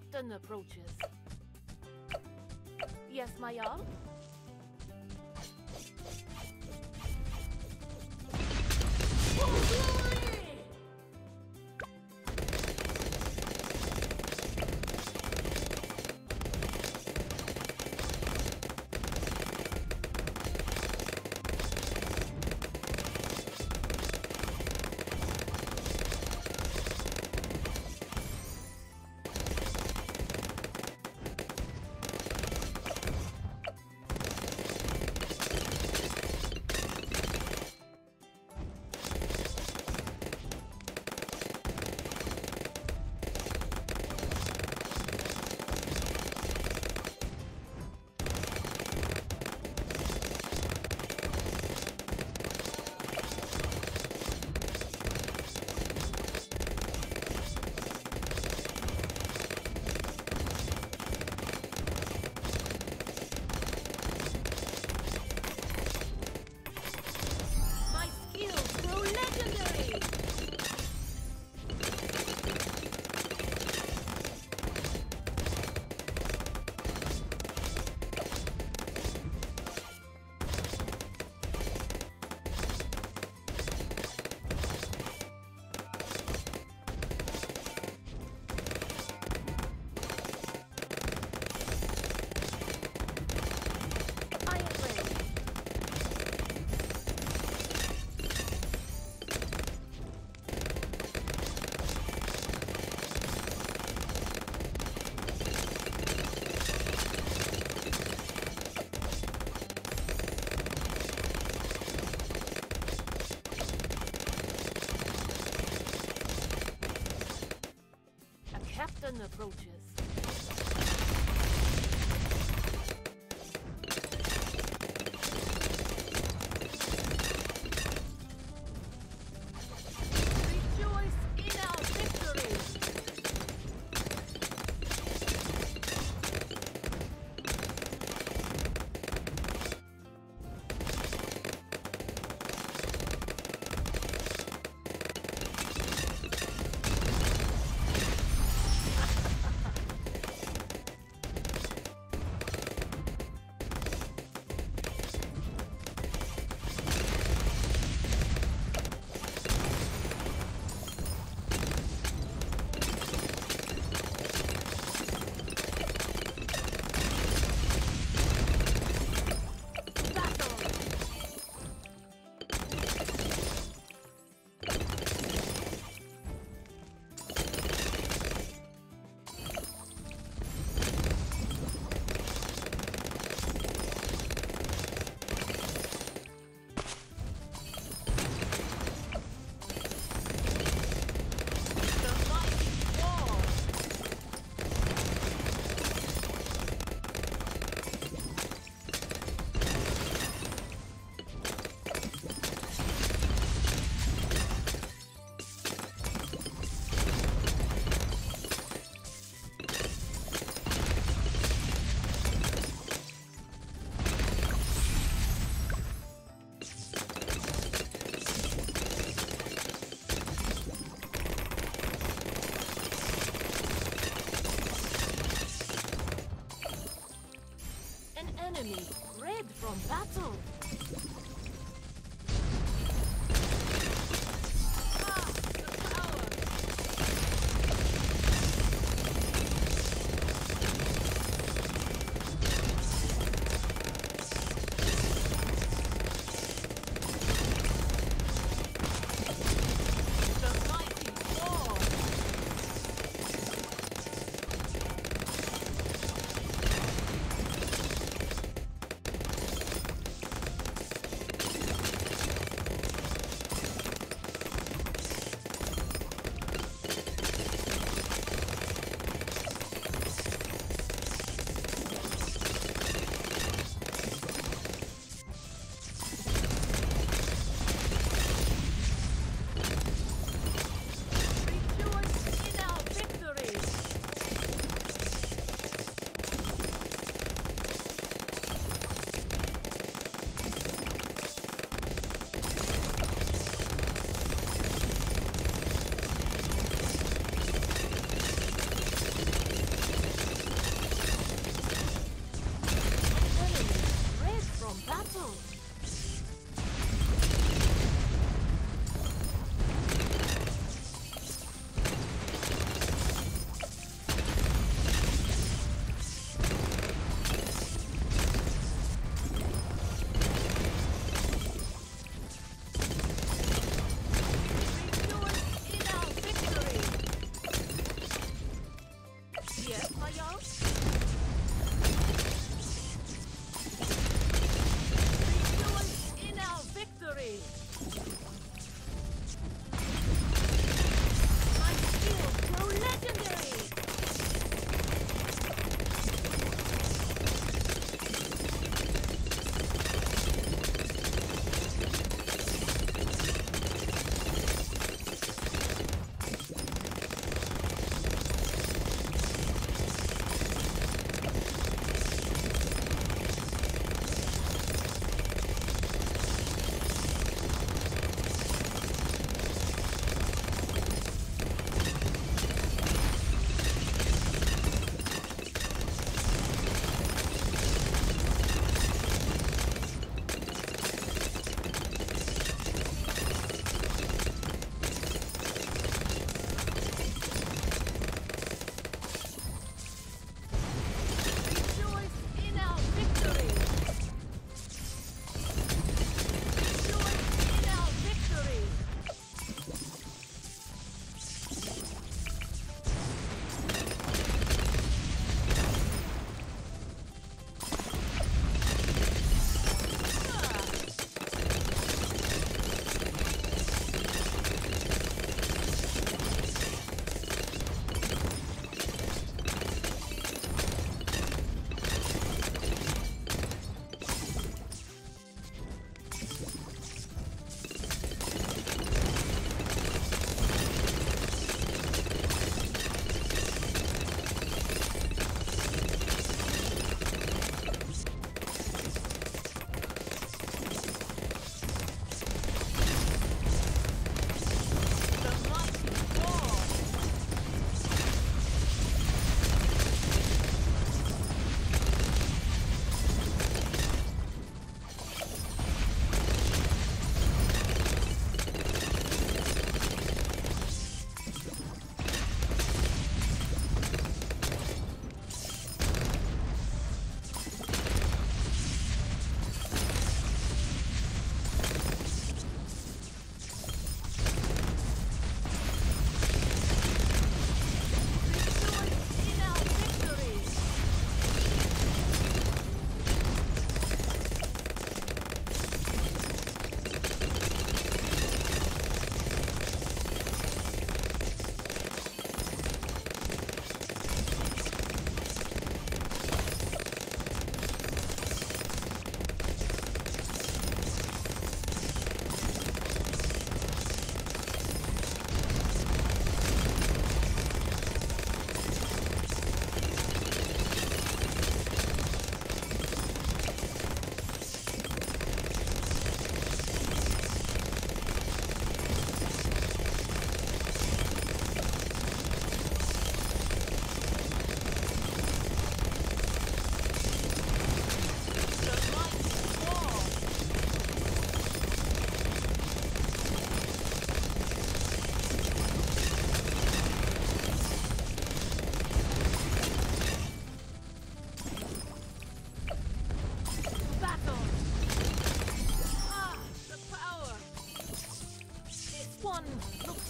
captain approaches. Yes, my Jarl? Captain approaches.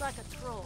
Like a troll.